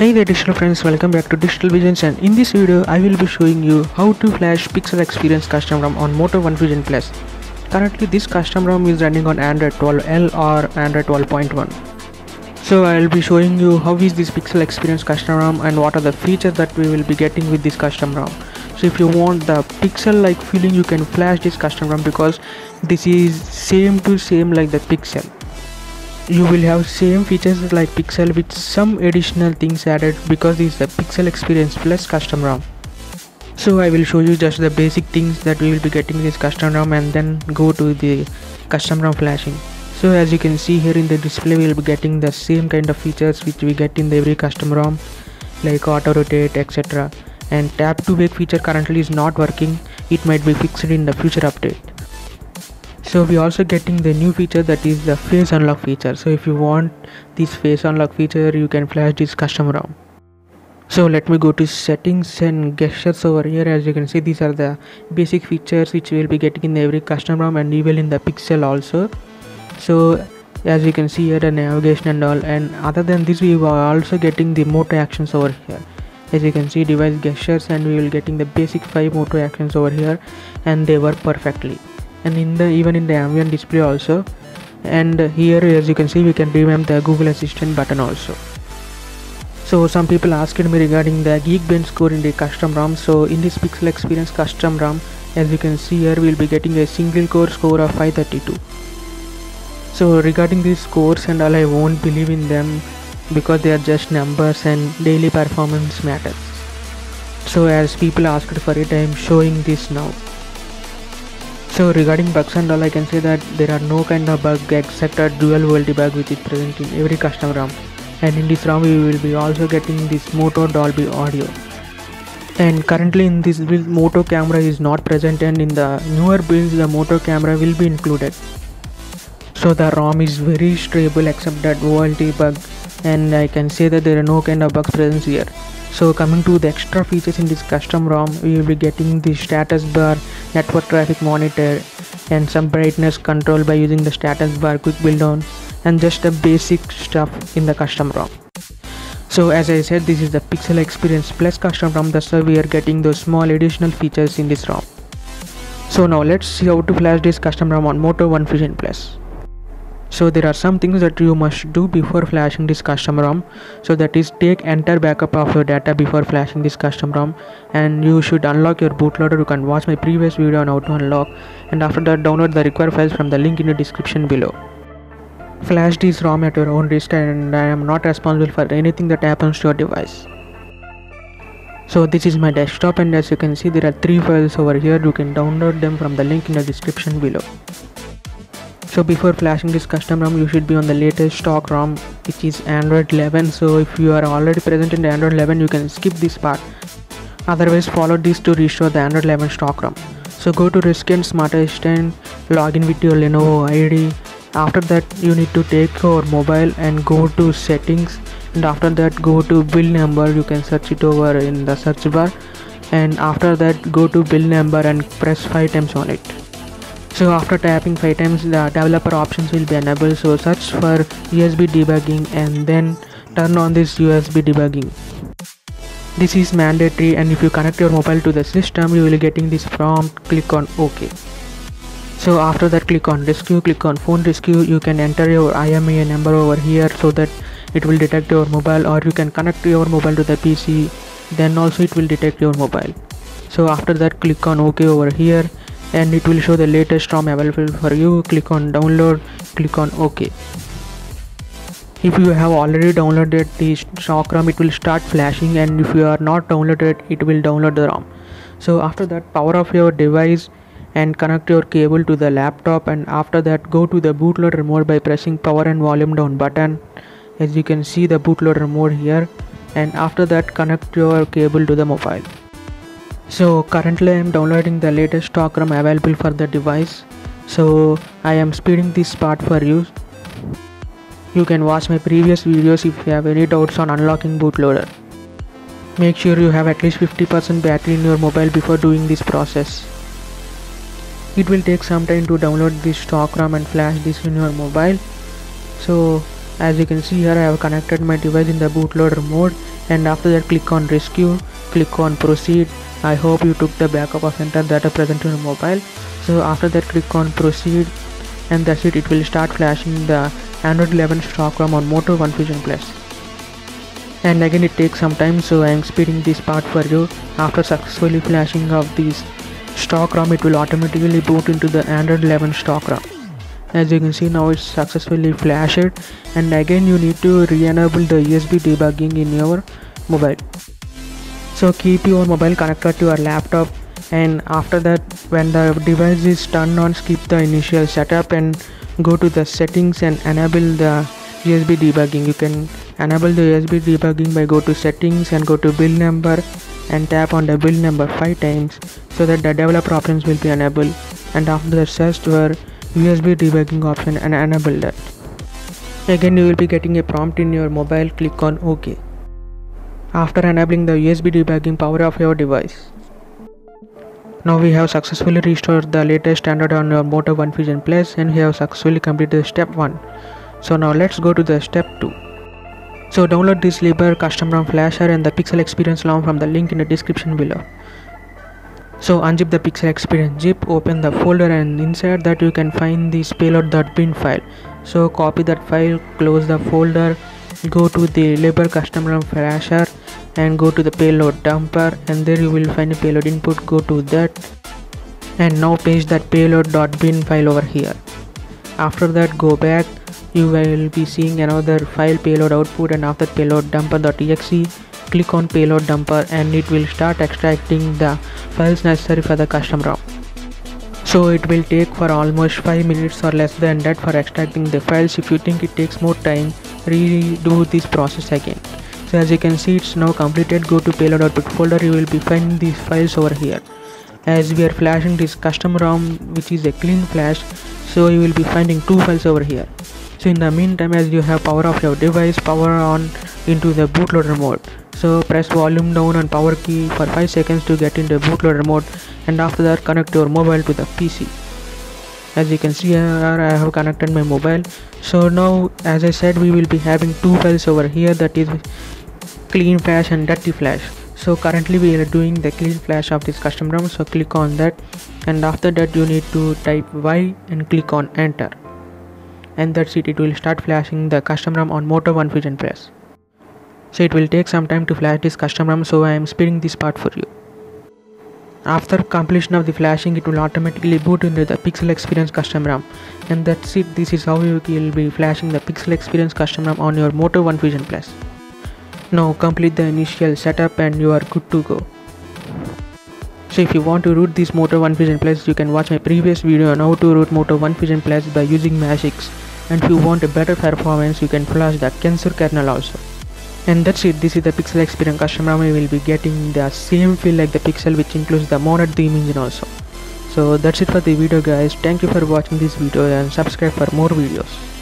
Hey there digital friends, welcome back to Digital Visions and in this video I will be showing you how to flash Pixel Experience Custom ROM on Moto One Fusion Plus. Currently this custom ROM is running on Android 12L or Android 12.1. So I will be showing you how is this Pixel Experience custom ROM and what are the features that we will be getting with this custom ROM. So if you want the pixel like feeling you can flash this custom ROM because this is same to same like the Pixel you will have same features like pixel with some additional things added because this is the pixel experience plus custom rom. So i will show you just the basic things that we will be getting this custom rom and then go to the custom rom flashing. So as you can see here in the display we will be getting the same kind of features which we get in the every custom rom like auto rotate etc and tap to wake feature currently is not working. It might be fixed in the future update so we also getting the new feature that is the face unlock feature. So if you want this face unlock feature you can flash this custom ROM so let me go to settings and gestures over here. As you can see these are the basic features which we will be getting in every custom ROM and even in the pixel also. So as you can see here the navigation and all. And other than this we are also getting the Moto actions over here. As you can see device gestures and we will getting the basic five Moto actions over here. And they work perfectly and in the even in the ambient display also. And here as you can see we can revamp the google assistant button also. So some people asked me regarding the geekbench score in the custom rom. So in this pixel experience custom rom as you can see here we'll be getting a single core score of 532 so regarding these scores and all i won't believe in them because they are just numbers and daily performance matters. So as people asked for it i am showing this now so regarding bugs and all I can say that there are no kind of bug except a dual VoLTE bug which is present in every custom ROM. And in this ROM we will be also getting this Moto Dolby audio. And currently in this build Moto camera is not present and in the newer builds the Moto camera will be included. So the ROM is very stable except that VoLTE bug. And I can say that there are no kind of bugs present here so coming to the extra features in this custom ROM we will be getting the status bar network traffic monitor and some brightness control by using the status bar quick build on and just the basic stuff in the custom ROM. So as I said this is the pixel experience plus custom ROM that's why we are getting those small additional features in this ROM. So now let's see how to flash this custom ROM on Moto One Fusion Plus so there are some things that you must do before flashing this custom rom. So that is take entire backup of your data before flashing this custom rom. And you should unlock your bootloader. You can watch my previous video on how to unlock. And after that download the required files from the link in the description below. Flash this rom at your own risk and i am not responsible for anything that happens to your device. So this is my desktop and as you can see there are three files over here. You can download them from the link in the description below so before flashing this custom ROM you should be on the latest stock ROM which is Android 11 so if you are already present in Android 11 you can skip this part. Otherwise follow this to restore the Android 11 stock ROM. So go to Rescue Smart Assistant login with your Lenovo ID after that you need to take your mobile and go to settings. And after that go to build number. You can search it over in the search bar. And after that go to build number and press 5 times on it so after tapping 5 times the developer options will be enabled. So search for USB debugging and then turn on this USB debugging. This is mandatory and if you connect your mobile to the system you will getting this prompt click on ok. So after that click on rescue click on phone rescue. You can enter your IMEI number over here so that it will detect your mobile or you can connect your mobile to the PC then also it will detect your mobile. So after that click on ok over here and it will show the latest ROM available for you. Click on download click on ok. If you have already downloaded the stock ROM it will start flashing and if you are not downloaded it will download the ROM. So after that power off your device and connect your cable to the laptop and after that go to the bootloader mode by pressing power and volume down button. As you can see the bootloader mode here. And after that connect your cable to the mobile so currently I am downloading the latest stock ROM available for the device. So I am speeding this part for you. You can watch my previous videos if you have any doubts on unlocking bootloader. Make sure you have at least 50% battery in your mobile before doing this process. It will take some time to download this stock ROM and flash this in your mobile. So as you can see here I have connected my device in the bootloader mode. And after that click on rescue click on proceed I hope you took the backup of entire data present in your mobile. So after that click on proceed and that's it. It will start flashing the Android 11 stock ROM on Moto One Fusion Plus. Plus and again it takes some time so I am speeding this part for you. After successfully flashing of this stock ROM it will automatically boot into the Android 11 stock ROM. As you can see now it's successfully flashed and again you need to re-enable the USB debugging in your mobile so keep your mobile connected to your laptop and after that when the device is turned on skip the initial setup and go to the settings and enable the USB debugging you can enable the USB debugging by go to settings and go to build number and tap on the build number 5 times so that the developer options will be enabled and after that search for USB debugging option and enable that. Again you will be getting a prompt in your mobile click on OK. After enabling the USB debugging power of your device. Now we have successfully restored the latest standard on your Moto One Fusion Plus and we have successfully completed step 1. So now let's go to the step 2. So download this Liber custom ROM flasher and the Pixel Experience ROM from the link in the description below. So unzip the pixel experience zip, open the folder and inside that you can find this payload.bin file. So copy that file, close the folder, go to the Liber custom ROM flasher and go to the payload dumper and there you will find a payload input, go to that and now paste that payload.bin file over here. After that go back, you will be seeing another file payload output and after payload dumper.exe click on payload dumper and it will start extracting the files necessary for the custom ROM. So it will take for almost 5 minutes or less than that for extracting the files. If you think it takes more time, redo this process again. So as you can see it's now completed. Go to payload output folder. You will be finding these files over here. As we are flashing this custom ROM which is a clean flash. So you will be finding two files over here. So in the meantime as you have power off your device, power on into the bootloader mode so press volume down and power key for 5 seconds to get into bootloader mode and after that connect your mobile to the PC as you can see here I have connected my mobile so now as I said we will be having two files over here that is clean flash and dirty flash. So currently we are doing the clean flash of this custom ROM. So click on that. And after that you need to type Y and click on enter. And that's it. It will start flashing the custom ROM on Moto One Fusion Plus so it will take some time to flash this custom ROM. So I am speeding this part for you. After completion of the flashing it will automatically boot into the Pixel Experience custom ROM. And that's it. This is how you will be flashing the Pixel Experience custom ROM on your Moto One Fusion Plus. Now complete the initial setup and you are good to go. So if you want to root this Moto One Fusion Plus you can watch my previous video on how to root Moto One Fusion Plus by using Magisk and if you want a better performance you can flash the kernel also. And that's it. This is the pixel experience custom we will be getting the same feel like the pixel which includes the modded theme engine also. So that's it for the video guys. Thank you for watching this video and subscribe for more videos